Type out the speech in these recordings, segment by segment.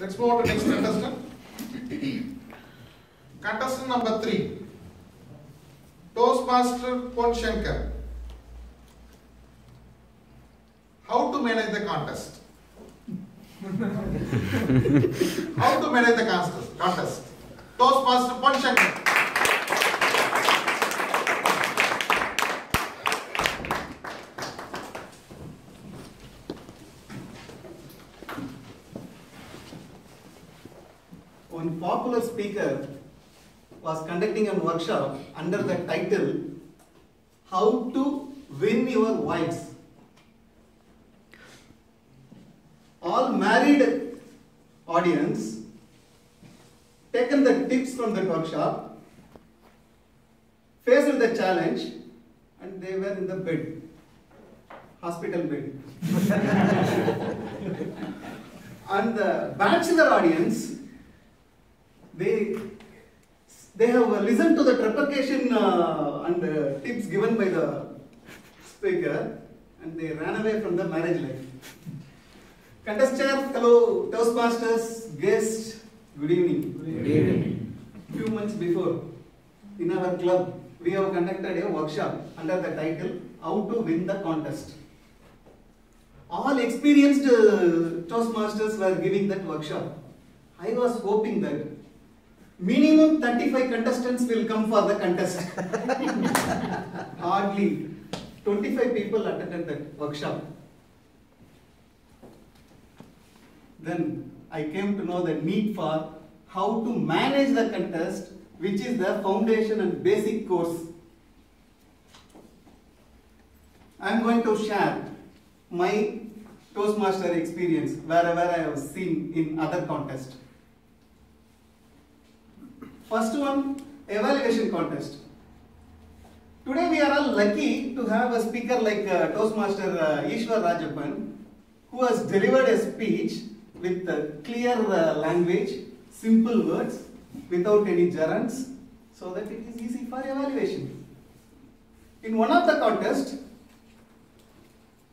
Let's move on to next contestant. Contestant number three. Toastmaster Pon Shankar. How to manage the contest? How to manage the contest? Toastmaster Pon One popular speaker was conducting a workshop under the title How to Win Your Wives. All married audience taken the tips from the workshop, faced the challenge, and they were in the bed, hospital bed. and the bachelor audience, they they have listened to the trepidation uh, and uh, tips given by the speaker, and they ran away from the marriage life. Contestants, hello, Toastmasters, guests, good evening. Good evening. Few months before, in our club, we have conducted a workshop under the title How to Win the Contest. All experienced uh, Toastmasters were giving that workshop. I was hoping that minimum 35 contestants will come for the contest. Hardly 25 people attended that workshop. Then I came to know the need for how to manage the contest, which is the foundation and basic course. I am going to share my Toastmaster experience wherever I have seen in other contests. First one, evaluation contest. Today we are all lucky to have a speaker like uh, Toastmaster uh, Ishwar Rajappan who has delivered a speech with uh, clear uh, language, simple words, without any gerunds, so that it is easy for evaluation. In one of the contests,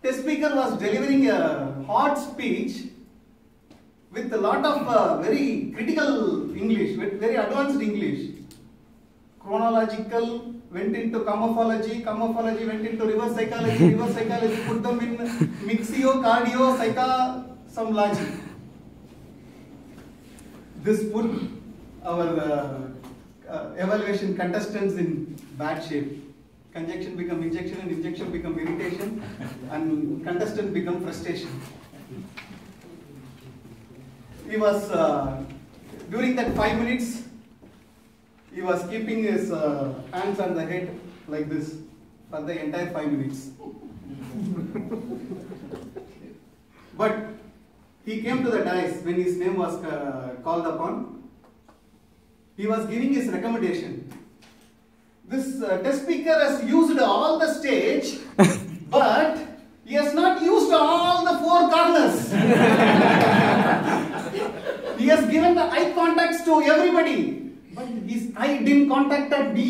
the speaker was delivering a hot speech with a lot of uh, very critical English, with very advanced English. Chronological went into comophology, comophology went into reverse psychology, reverse psychology put them in mixio, cardio, psycho, some logic. This put our uh, uh, evaluation contestants in bad shape. Conjunction become injection and injection become irritation and contestant become frustration. He was, uh, during that five minutes, he was keeping his uh, hands on the head like this for the entire five minutes. but he came to the dais when his name was uh, called upon. He was giving his recommendation. This uh, test speaker has used all the stage, but he has not used all the four corners. he has given the eye contacts to everybody, but his eye didn't contact at me.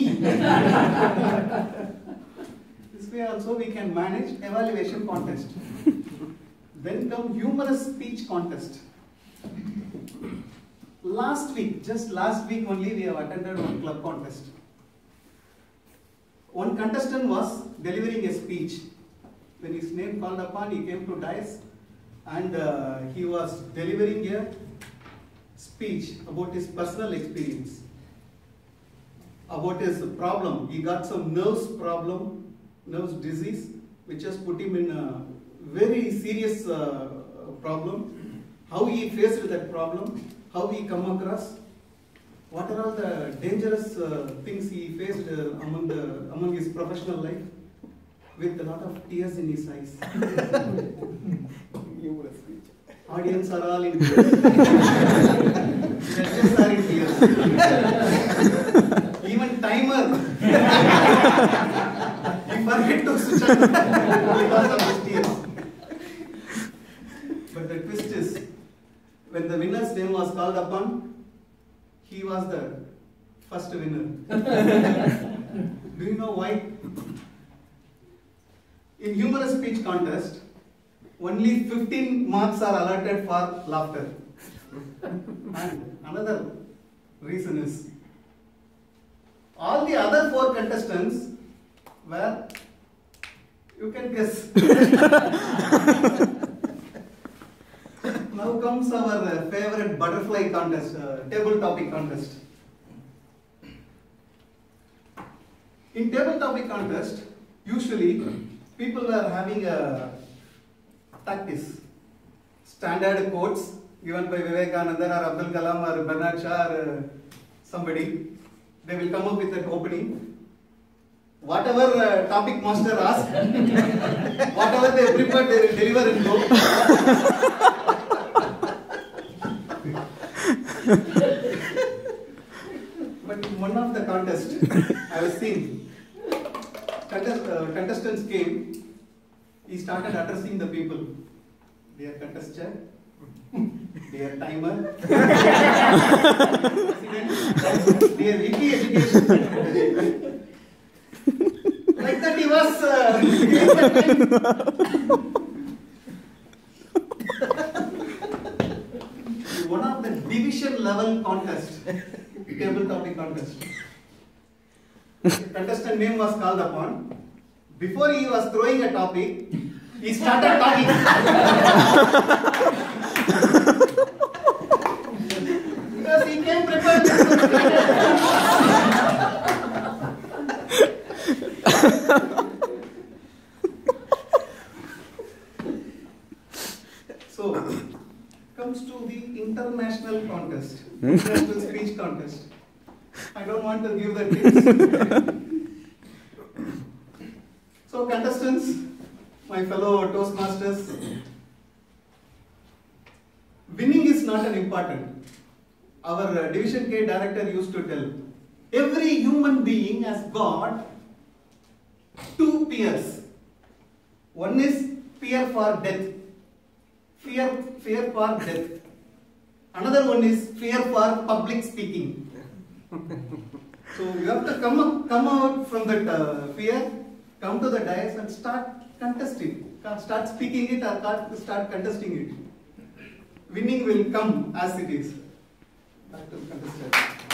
this way also we can manage evaluation contest. then come humorous speech contest. Last week, just last week only, we have attended one club contest. One contestant was delivering a speech. When his name called upon, he came to dice and uh, he was delivering a speech about his personal experience, about his problem. He got some nerves problem, nerves disease, which has put him in a very serious uh, problem. How he faced that problem, how he come across, what are all the dangerous uh, things he faced uh, among the among his professional life, with a lot of tears in his eyes. Audience are all in tears. Judges are in tears. Even timer. he forget to switch on because of his tears. But the twist is, when the winner's name was called upon, he was the first winner. Do you know why? In humorous speech contest, only 15 marks are allotted for laughter. And another reason is all the other four contestants were, you can guess. now comes our favorite butterfly contest, uh, table topic contest. In table topic contest, usually people were having a practice. Standard quotes given by Vivekananda or Abdul Kalam or Bernard Shaw or uh, somebody. They will come up with that opening. Whatever uh, topic master asks, whatever they prepare, they will deliver and go. But in one of the contest, I was seeing contest, uh, contestants came. He started addressing the people. Dear contestant, dear timer, dear wiki education. like that he was. Uh, one of the division level contest, table topic contest. The contestant name was called upon. Before he was throwing a topic, he started talking. because he came prepared. so, comes to the international contest, international speech contest. I don't want to give the tips. So, contestants, my fellow Toastmasters, winning is not an important. Our uh, Division K director used to tell every human being has got two fears. One is fear for death, fear, fear for death. Another one is fear for public speaking. so you have to come come out from that uh, fear, come to the dais and start contesting, start speaking it or start- contesting it. Winning will come as it is. Back to the